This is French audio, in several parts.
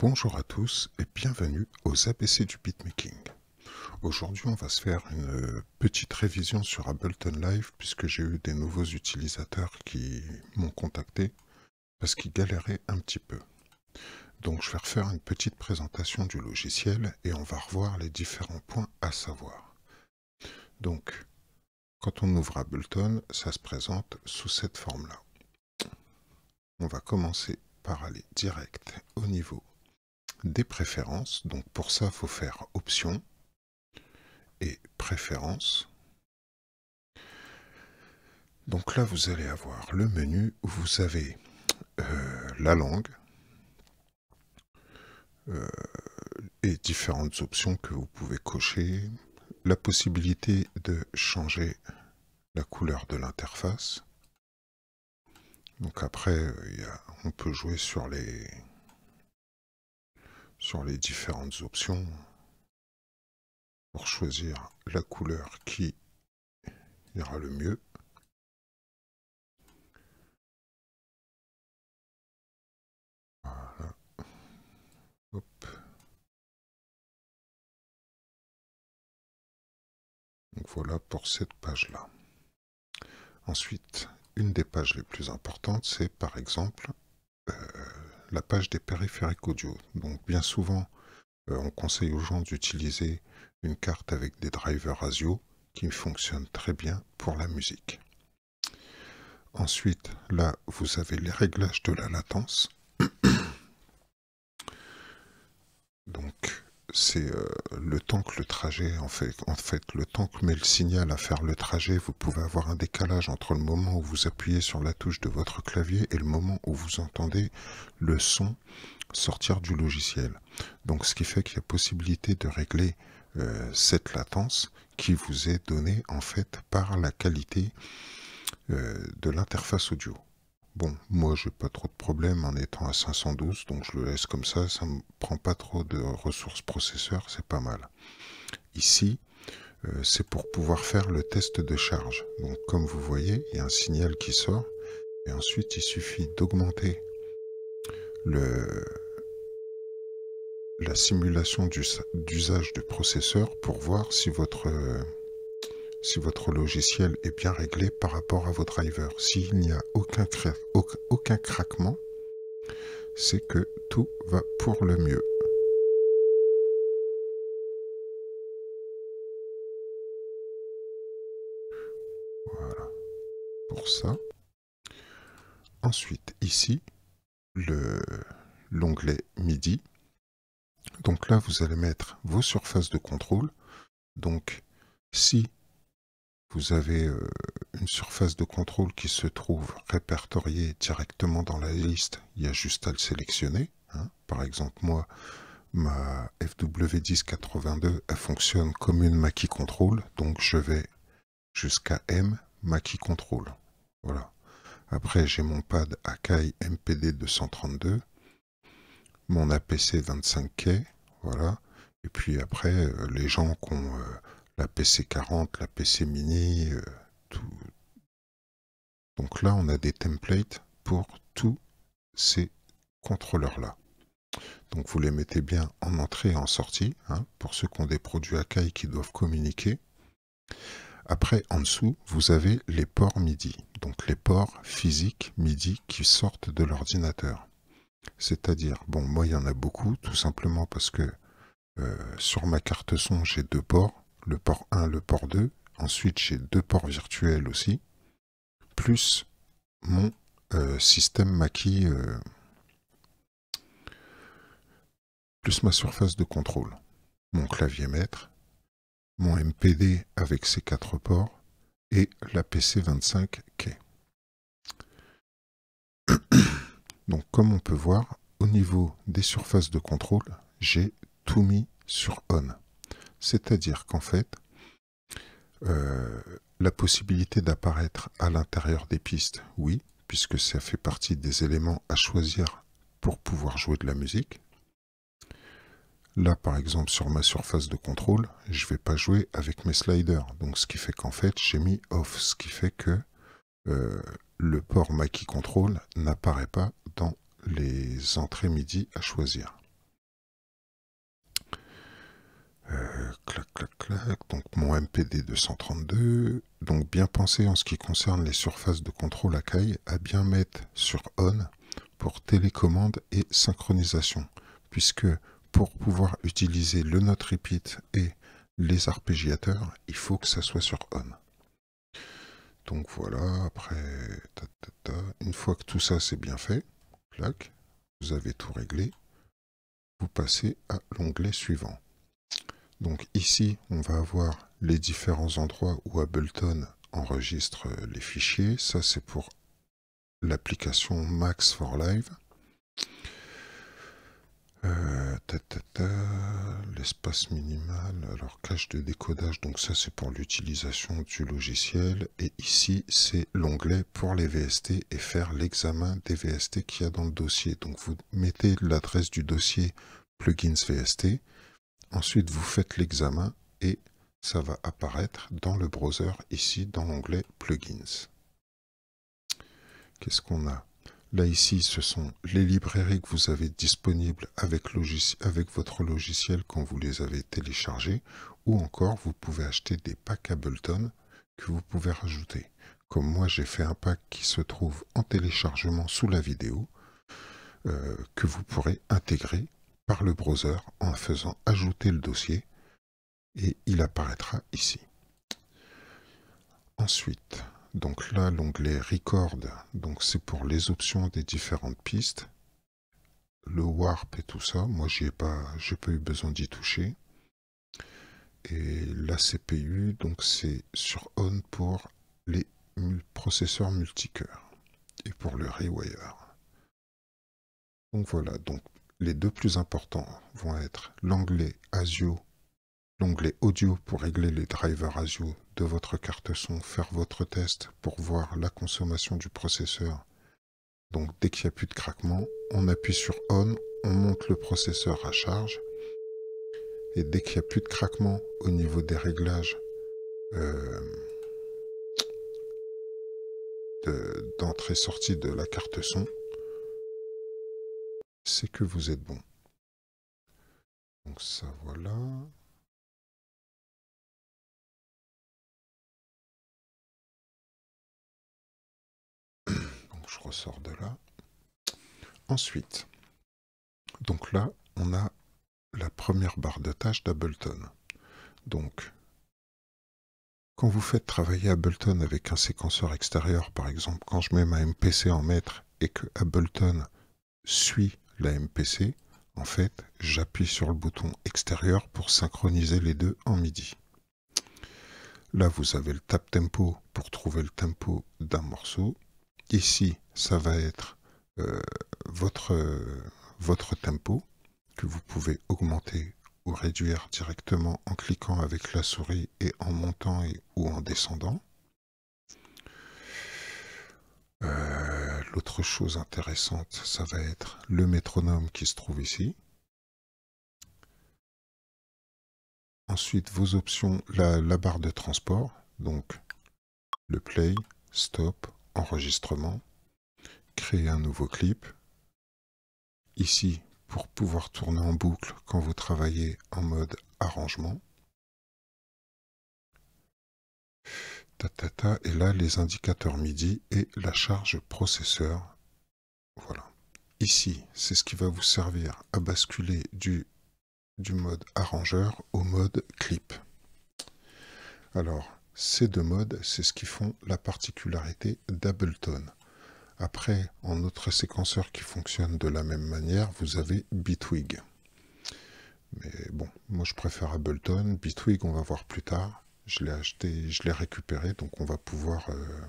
Bonjour à tous et bienvenue aux ABC du beatmaking. Aujourd'hui on va se faire une petite révision sur Ableton Live puisque j'ai eu des nouveaux utilisateurs qui m'ont contacté parce qu'ils galéraient un petit peu. Donc je vais refaire une petite présentation du logiciel et on va revoir les différents points à savoir. Donc quand on ouvre Ableton, ça se présente sous cette forme-là. On va commencer par aller direct au niveau des préférences. Donc pour ça, il faut faire Options et Préférences. Donc là, vous allez avoir le menu où vous avez euh, la langue euh, et différentes options que vous pouvez cocher. La possibilité de changer la couleur de l'interface. Donc après, on peut jouer sur les, sur les différentes options pour choisir la couleur qui ira le mieux. Voilà. Voilà pour cette page-là. Ensuite, une des pages les plus importantes, c'est par exemple euh, la page des périphériques audio. Donc bien souvent, euh, on conseille aux gens d'utiliser une carte avec des drivers ASIO qui fonctionnent très bien pour la musique. Ensuite, là, vous avez les réglages de la latence. Donc, c'est euh, le temps que le trajet, en fait, en fait, le temps que met le signal à faire le trajet, vous pouvez avoir un décalage entre le moment où vous appuyez sur la touche de votre clavier et le moment où vous entendez le son sortir du logiciel. Donc, ce qui fait qu'il y a possibilité de régler euh, cette latence qui vous est donnée en fait par la qualité euh, de l'interface audio. Bon, moi j'ai pas trop de problèmes en étant à 512, donc je le laisse comme ça, ça me prend pas trop de ressources processeurs, c'est pas mal. Ici, euh, c'est pour pouvoir faire le test de charge. Donc comme vous voyez, il y a un signal qui sort, et ensuite il suffit d'augmenter la simulation d'usage du processeur pour voir si votre si votre logiciel est bien réglé par rapport à vos drivers. S'il n'y a aucun, craquement, c'est que tout va pour le mieux. Voilà, pour ça. Ensuite, ici, l'onglet MIDI. Donc là, vous allez mettre vos surfaces de contrôle. Donc, si vous avez euh, une surface de contrôle qui se trouve répertoriée directement dans la liste. Il y a juste à le sélectionner. Hein. Par exemple, moi, ma FW1082, elle fonctionne comme une Mackie Control. Donc, je vais jusqu'à M Mackie Control. Voilà. Après, j'ai mon pad Akai MPD 232, mon APC 25K, voilà. Et puis après, euh, les gens qui ont euh, la PC40, la PC Mini, euh, tout. Donc là, on a des templates pour tous ces contrôleurs-là. Donc vous les mettez bien en entrée et en sortie, hein, pour ceux qui ont des produits Akai qui doivent communiquer. Après, en dessous, vous avez les ports MIDI, donc les ports physiques MIDI qui sortent de l'ordinateur. C'est-à-dire, bon, moi il y en a beaucoup, tout simplement parce que euh, sur ma carte son, j'ai deux ports, le port 1, le port 2. Ensuite, j'ai deux ports virtuels aussi, plus mon euh, système Mackie, euh, plus ma surface de contrôle, mon clavier maître, mon MPD avec ses quatre ports et la PC25K. Donc, comme on peut voir, au niveau des surfaces de contrôle, j'ai tout mis sur On. C'est-à-dire qu'en fait, euh, la possibilité d'apparaître à l'intérieur des pistes, oui, puisque ça fait partie des éléments à choisir pour pouvoir jouer de la musique. Là, par exemple, sur ma surface de contrôle, je ne vais pas jouer avec mes sliders. Donc, ce qui fait qu'en fait, j'ai mis off, ce qui fait que euh, le port Mackie Control n'apparaît pas dans les entrées MIDI à choisir. Clac, clac, clac. Donc mon MPD 232. Donc bien penser en ce qui concerne les surfaces de contrôle Akai à bien mettre sur on pour télécommande et synchronisation. Puisque pour pouvoir utiliser le note repeat et les arpégiateurs, il faut que ça soit sur on. Donc voilà, après, une fois que tout ça c'est bien fait, clac, vous avez tout réglé, vous passez à l'onglet suivant. Donc ici, on va avoir les différents endroits où Ableton enregistre les fichiers. Ça, c'est pour l'application Max for Live. Euh, l'espace minimal, alors cache de décodage, donc ça c'est pour l'utilisation du logiciel. Et ici, c'est l'onglet pour les VST et faire l'examen des VST qu'il y a dans le dossier. Donc vous mettez l'adresse du dossier plugins VST. Ensuite, vous faites l'examen et ça va apparaître dans le browser ici dans l'onglet plugins. Qu'est-ce qu'on a? Là ici, ce sont les librairies que vous avez disponibles avec, votre logiciel quand vous les avez téléchargés, ou encore vous pouvez acheter des packs Ableton que vous pouvez rajouter. Comme moi, j'ai fait un pack qui se trouve en téléchargement sous la vidéo, euh, que vous pourrez intégrer par le browser en faisant ajouter le dossier et il apparaîtra ici. Ensuite, donc là l'onglet Record, donc c'est pour les options des différentes pistes. Le warp et tout ça, moi j'ai pas j'ai pas eu besoin d'y toucher. Et la CPU, donc c'est sur on pour les processeurs multicœurs et pour le rewire. Donc voilà, donc les deux plus importants vont être l'onglet ASIO, l'onglet audio pour régler les drivers ASIO de votre carte son, faire votre test pour voir la consommation du processeur. Donc dès qu'il n'y a plus de craquement, on appuie sur ON, on monte le processeur à charge. Et dès qu'il n'y a plus de craquement au niveau des réglages euh, d'entrée-sortie de la carte son, c'est que vous êtes bon. Donc ça, voilà. Donc je ressors de là. Ensuite, donc là, on a la première barre de tâches d'Ableton. Donc, quand vous faites travailler Ableton avec un séquenceur extérieur, par exemple, quand je mets ma MPC en maître et que Ableton suit la MPC, en fait, j'appuie sur le bouton extérieur pour synchroniser les deux en MIDI. Là, vous avez le tap tempo pour trouver le tempo d'un morceau. Ici, ça va être euh, votre, votre tempo que vous pouvez augmenter ou réduire directement en cliquant avec la souris et en montant ou en descendant. Euh, l'autre chose intéressante, ça va être le métronome qui se trouve ici. Ensuite, vos options, la, la barre de transport, donc le play, stop, enregistrement, créer un nouveau clip. Ici, pour pouvoir tourner en boucle quand vous travaillez en mode arrangement. Et là les indicateurs MIDI et la charge processeur. Voilà. Ici, c'est ce qui va vous servir à basculer du, du mode arrangeur au mode clip. Alors, ces deux modes, c'est ce qui font la particularité d'Ableton. Après, en autre séquenceur qui fonctionne de la même manière, vous avez Bitwig. Mais bon, moi je préfère Ableton. Bitwig, on va voir plus tard. Je l'ai acheté, je l'ai récupéré, donc on va pouvoir euh,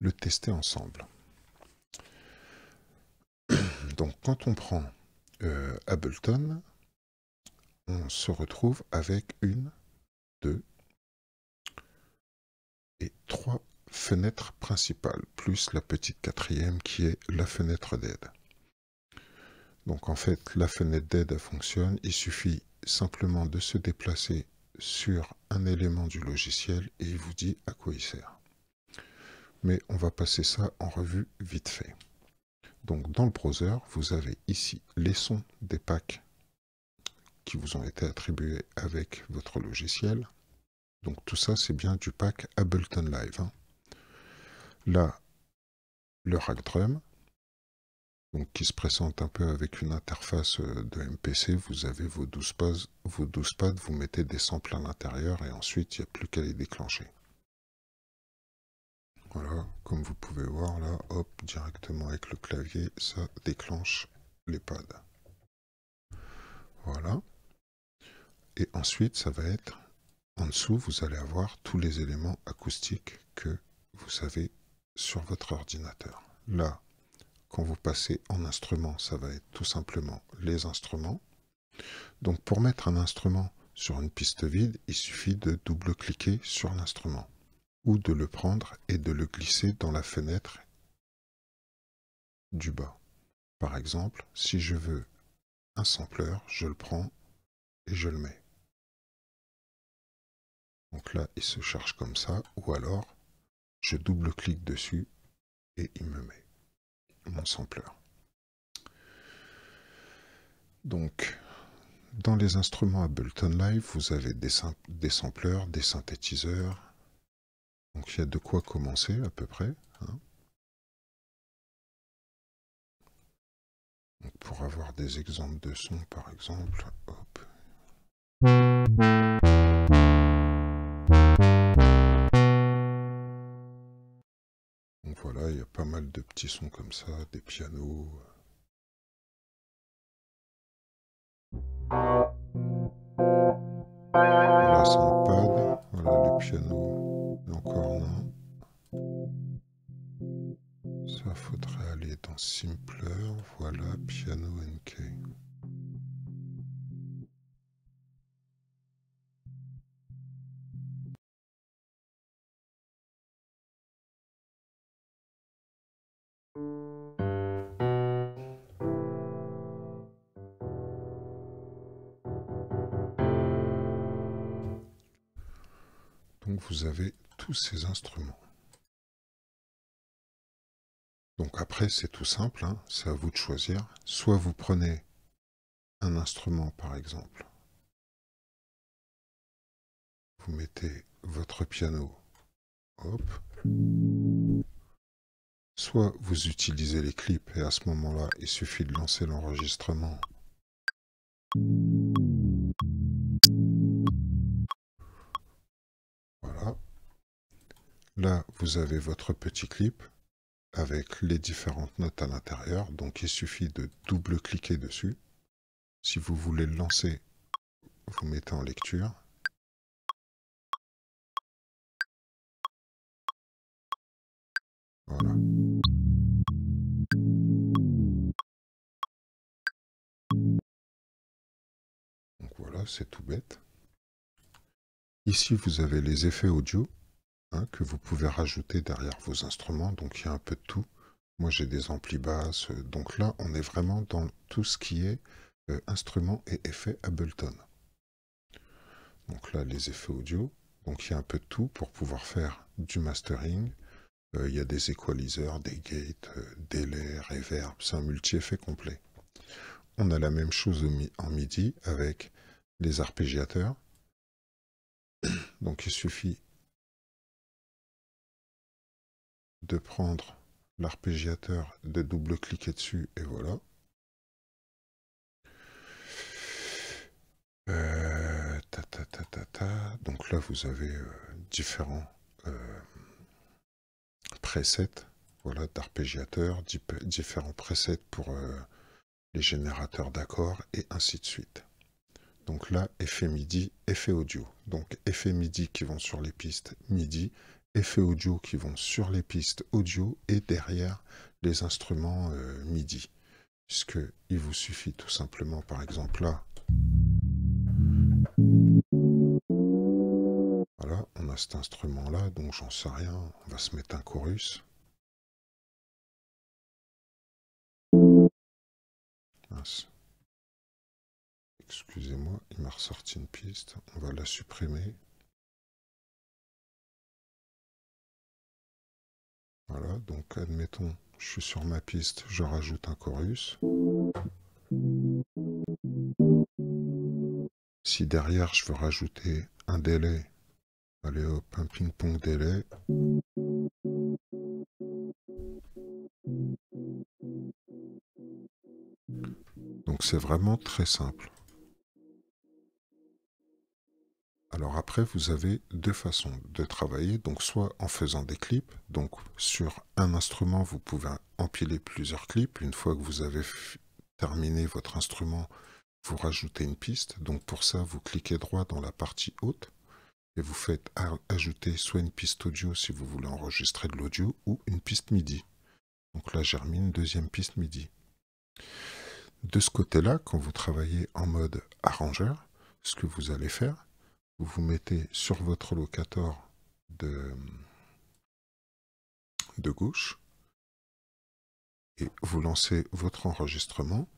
le tester ensemble. Donc quand on prend euh, Ableton, on se retrouve avec une, deux et trois fenêtres principales, plus la petite quatrième qui est la fenêtre d'aide. Donc en fait, la fenêtre d'aide fonctionne, il suffit simplement de se déplacer sur un élément du logiciel et il vous dit à quoi il sert. Mais on va passer ça en revue vite fait. Donc dans le browser, vous avez ici les sons des packs qui vous ont été attribués avec votre logiciel. Donc tout ça, c'est bien du pack Ableton Live. Hein. Là, le rack drum, donc qui se présente un peu avec une interface euh, de MPC. Vous avez vos 12 pads, vos 12 pads vous mettez des samples à l'intérieur et ensuite il n'y a plus qu'à les déclencher. Voilà, comme vous pouvez voir là, hop, directement avec le clavier, ça déclenche les pads. Voilà. Et ensuite, ça va être, en dessous, vous allez avoir tous les éléments acoustiques que vous avez sur votre ordinateur. Là, quand vous passez en instrument, ça va être tout simplement les instruments. Donc pour mettre un instrument sur une piste vide, il suffit de double-cliquer sur l'instrument ou de le prendre et de le glisser dans la fenêtre du bas. Par exemple, si je veux un sampler, je le prends et je le mets. Donc là, il se charge comme ça, ou alors je double-clique dessus et il me met mon sampler. Donc, dans les instruments Ableton Live, vous avez des, des sampleurs, des synthétiseurs. Donc il y a de quoi commencer à peu près. Hein. pour avoir des exemples de sons, par exemple. Il y a pas mal de petits sons comme ça, des pianos. Voilà, c'est un pad. Voilà, les pianos. Et encore non. Ça faudrait aller dans Simpler. Voilà, piano NK. Ces instruments. Donc après, c'est tout simple, hein, c'est à vous de choisir. Soit vous prenez un instrument, par exemple. Vous mettez votre piano. Hop. Soit vous utilisez les clips et à ce moment-là, il suffit de lancer l'enregistrement. Là, vous avez votre petit clip avec les différentes notes à l'intérieur. Donc il suffit de double-cliquer dessus. Si vous voulez le lancer, vous mettez en lecture. Voilà. Donc voilà, c'est tout bête. Ici, vous avez les effets audio. Hein, que vous pouvez rajouter derrière vos instruments. Donc il y a un peu de tout. Moi j'ai des amplis basses. Euh, donc là on est vraiment dans tout ce qui est euh, instruments et effets Ableton. Donc là les effets audio. Donc il y a un peu de tout pour pouvoir faire du mastering. Euh, il y a des équaliseurs, des gates, délai, reverb. C'est un multi-effet complet. On a la même chose en MIDI avec les arpégiateurs. Donc il suffit de prendre l'arpégiateur, de double-cliquer dessus, et voilà. Euh, Donc là, vous avez euh, différents euh, presets voilà, d'arpégiateurs, différents presets pour les générateurs d'accords, et ainsi de suite. Donc là, effet MIDI, effet audio. Donc effet MIDI qui vont sur les pistes MIDI, effets audio qui vont sur les pistes audio et derrière les instruments euh, MIDI. Puisque il vous suffit tout simplement, par exemple là, voilà, on a cet instrument là, donc j'en sais rien, on va se mettre un chorus. Excusez-moi, il m'a ressorti une piste, on va la supprimer. Voilà, donc admettons, je suis sur ma piste, je rajoute un chorus. Si derrière je veux rajouter un délai, allez hop, un ping-pong délai. Donc c'est vraiment très simple. Alors après, vous avez deux façons de travailler. Donc soit en faisant des clips. Donc sur un instrument, vous pouvez empiler plusieurs clips. Une fois que vous avez terminé votre instrument, vous rajoutez une piste. Donc pour ça, vous cliquez droit dans la partie haute et vous faites ajouter soit une piste audio si vous voulez enregistrer de l'audio ou une piste MIDI. Donc là, j'ai remis deuxième piste MIDI. De ce côté-là, quand vous travaillez en mode arrangeur, ce que vous allez faire, vous mettez sur votre locator de, de gauche et vous lancez votre enregistrement.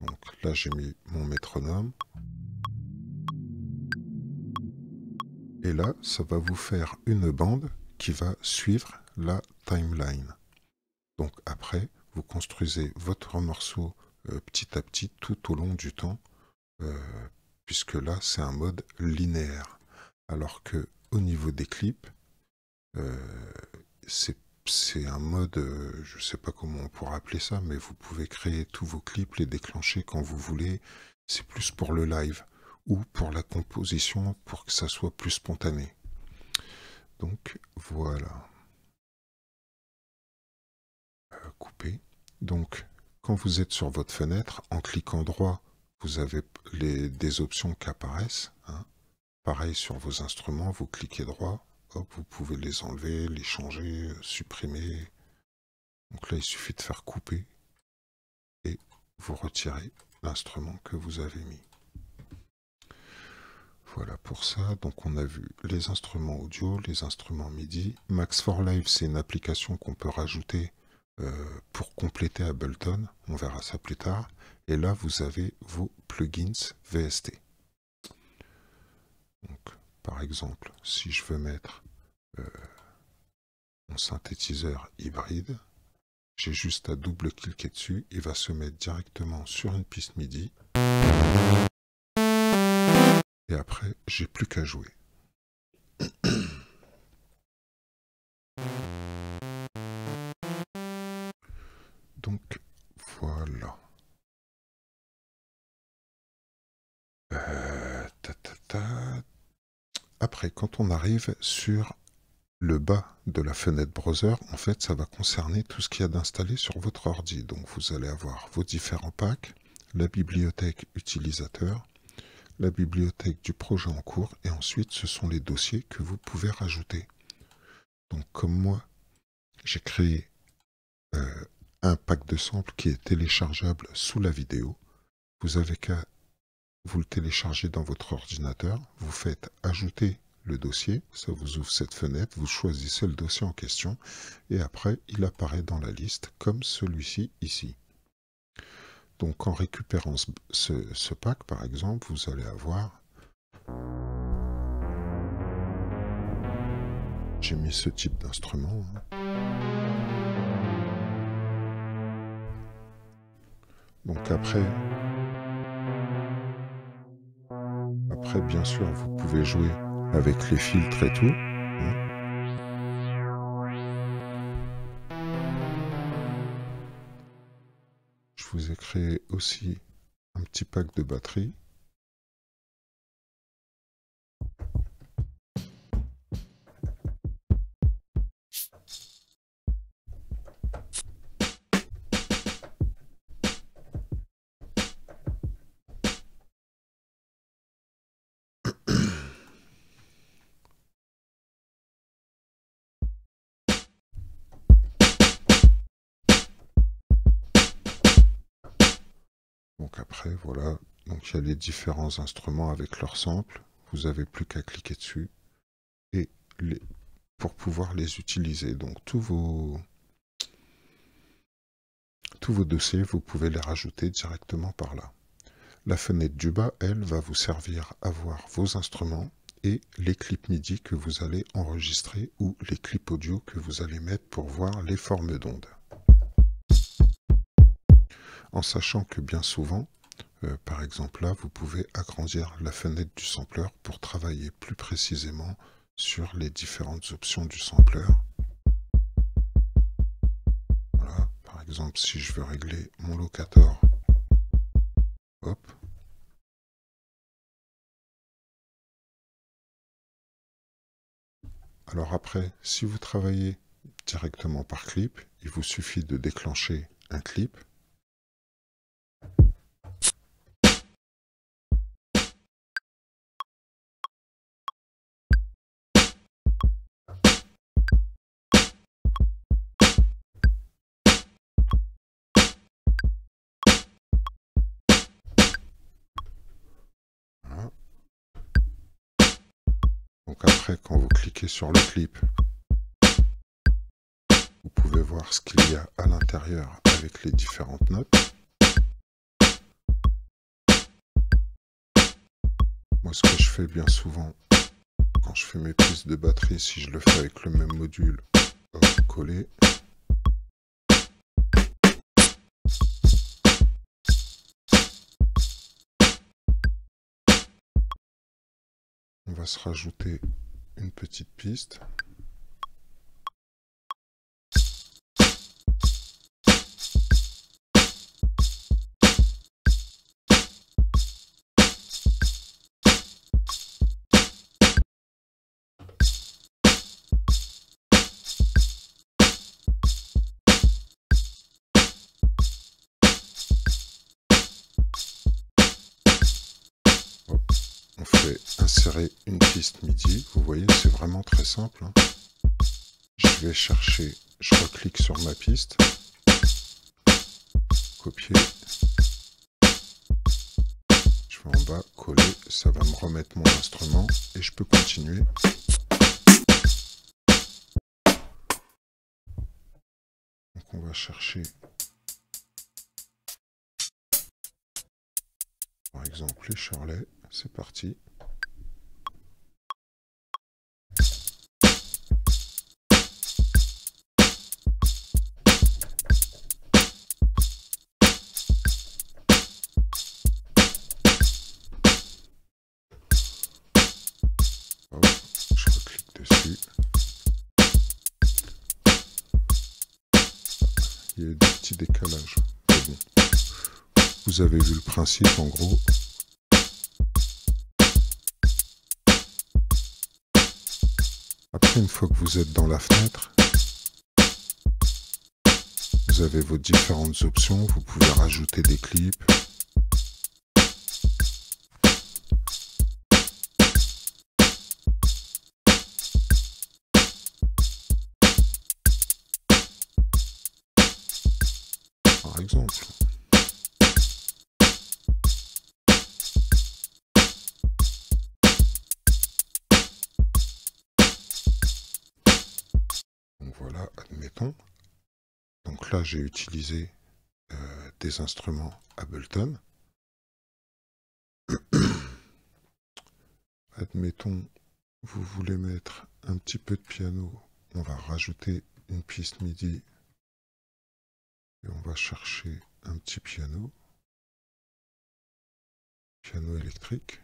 Donc là, j'ai mis mon métronome. Et là, ça va vous faire une bande qui va suivre la timeline. Donc après, vous construisez votre morceau euh, petit à petit tout au long du temps, euh, puisque là c'est un mode linéaire. Alors que au niveau des clips, euh, c'est un mode, je ne sais pas comment on pourra appeler ça, mais vous pouvez créer tous vos clips, les déclencher quand vous voulez. C'est plus pour le live ou pour la composition pour que ça soit plus spontané. Donc voilà. couper. Donc, quand vous êtes sur votre fenêtre, en cliquant droit, vous avez les, des options qui apparaissent. Hein. Pareil sur vos instruments, vous cliquez droit, hop, vous pouvez les enlever, les changer, supprimer. Donc là, il suffit de faire couper et vous retirez l'instrument que vous avez mis. Voilà pour ça, donc on a vu les instruments audio, les instruments MIDI. Max 4 Live, c'est une application qu'on peut rajouter euh, pour compléter Ableton. On verra ça plus tard. Et là, vous avez vos plugins VST. Donc, par exemple, si je veux mettre euh, mon synthétiseur hybride, j'ai juste à double-cliquer dessus. Il va se mettre directement sur une piste MIDI. Et après, j'ai plus qu'à jouer. Après, quand on arrive sur le bas de la fenêtre browser, en fait, ça va concerner tout ce qu'il y a d'installé sur votre ordi. Donc, vous allez avoir vos différents packs, la bibliothèque utilisateur, la bibliothèque du projet en cours, et ensuite, ce sont les dossiers que vous pouvez rajouter. Donc, comme moi, j'ai créé euh, un pack de samples qui est téléchargeable sous la vidéo. Vous avez qu'à vous le télécharger dans votre ordinateur, vous faites ajouter le dossier, ça vous ouvre cette fenêtre, vous choisissez le dossier en question et après il apparaît dans la liste comme celui-ci ici. Donc en récupérant ce, pack par exemple, vous allez avoir... J'ai mis ce type d'instrument. Hein. Donc après, après bien sûr, vous pouvez jouer avec les filtres et tout. Hein. Je vous ai créé aussi un petit pack de batterie. Après, voilà, donc il y a les différents instruments avec leurs samples. Vous avez plus qu'à cliquer dessus et pour pouvoir les utiliser. Donc tous vos tous vos dossiers, vous pouvez les rajouter directement par là. La fenêtre du bas, elle, va vous servir à voir vos instruments et les clips MIDI que vous allez enregistrer ou les clips audio que vous allez mettre pour voir les formes d'ondes en sachant que bien souvent, Euh, par exemple là, vous pouvez agrandir la fenêtre du sampler pour travailler plus précisément sur les différentes options du sampler. Voilà, par exemple si je veux régler mon locator, hop, Alors après, si vous travaillez directement par clip, il vous suffit de déclencher un clip. Après, quand vous cliquez sur le clip, vous pouvez voir ce qu'il y a à l'intérieur avec les différentes notes. Moi, ce que je fais bien souvent, quand je fais mes pistes de batterie, si je le fais avec le même module, collé, on va se rajouter une petite piste. Simple. Hein. Je vais chercher, je reclique sur ma piste, copier, je vais en bas, coller, ça va me remettre mon instrument et je peux continuer. Donc on va chercher par exemple les charlets c'est parti. Avez vu le principe en gros. une fois que vous êtes dans la fenêtre, vous avez vos différentes options. Vous pouvez rajouter des clips. J'ai utilisé euh, des instruments Ableton. Admettons, vous voulez mettre un petit peu de piano. On va rajouter une piste MIDI. Et on va chercher un petit piano. Piano électrique.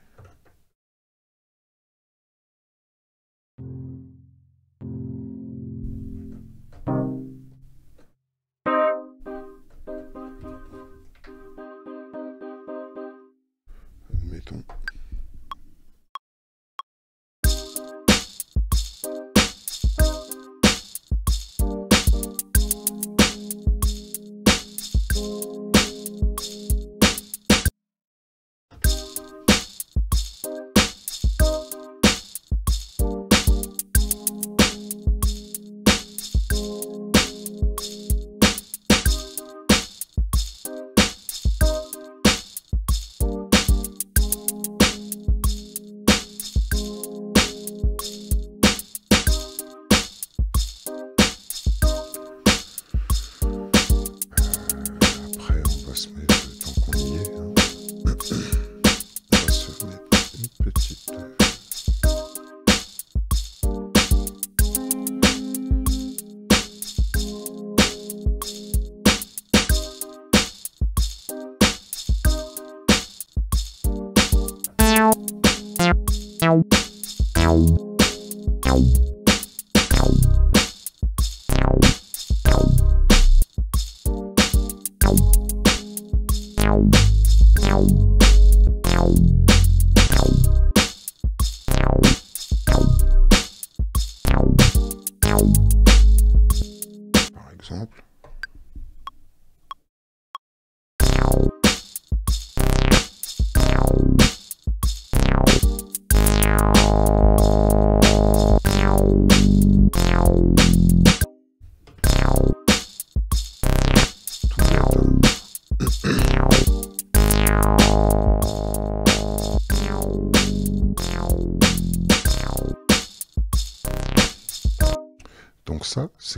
Christmas.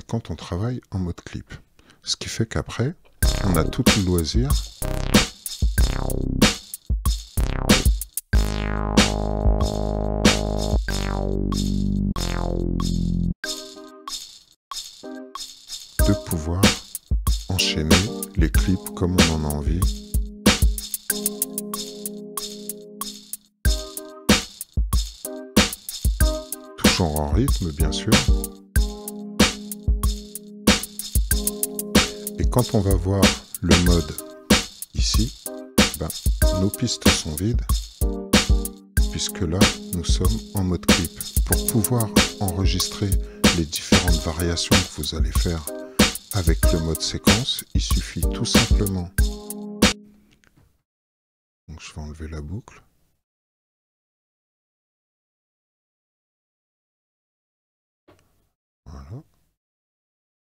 Quand on travaille en mode clip. Ce qui fait qu'après, on a tout le loisir on va voir le mode ici, ben, nos pistes sont vides, puisque là, nous sommes en mode clip. Pour pouvoir enregistrer les différentes variations que vous allez faire avec le mode séquence, il suffit tout simplement. Donc je vais enlever la boucle. Voilà.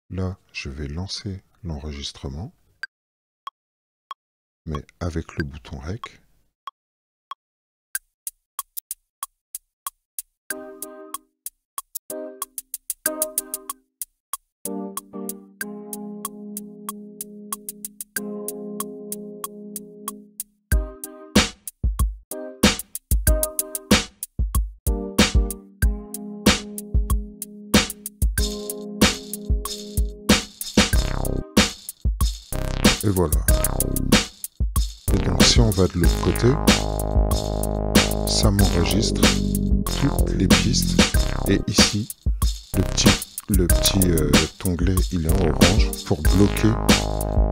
Là, je vais lancer l'enregistrement, mais avec le bouton REC. Voilà. Et donc si on va de l'autre côté, ça m'enregistre toutes les pistes. Et ici, le petit, le euh, onglet, il est en orange pour bloquer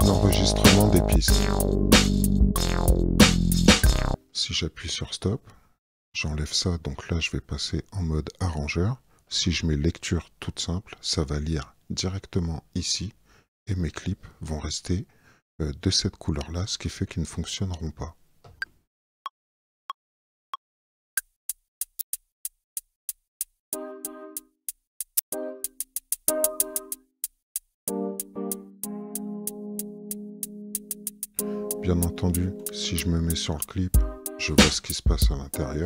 l'enregistrement des pistes. Si j'appuie sur stop, j'enlève ça. Donc là, je vais passer en mode arrangeur. Si je mets lecture toute simple, ça va lire directement ici et mes clips vont rester de cette couleur-là, ce qui fait qu'ils ne fonctionneront pas. Bien entendu, si je me mets sur le clip, je vois ce qui se passe à l'intérieur.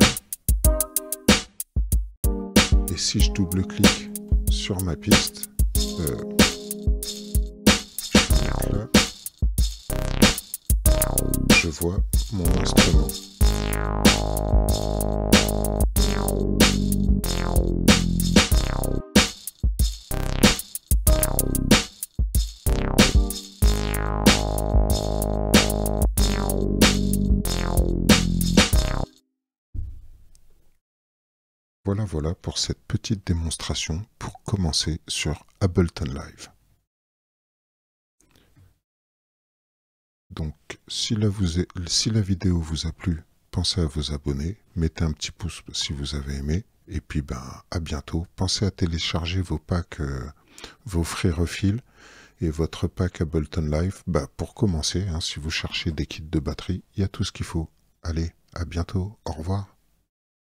Et si je double-clique sur ma piste, euh, mon instrument. Voilà, voilà pour cette petite démonstration pour commencer sur Ableton Live. Donc, si la, vidéo vous a plu, pensez à vous abonner, mettez un petit pouce si vous avez aimé, et puis ben, à bientôt. Pensez à télécharger vos packs, euh, vos refills et votre pack Ableton Live. Bah, pour commencer, hein, si vous cherchez des kits de batterie, il y a tout ce qu'il faut. Allez, à bientôt, au revoir.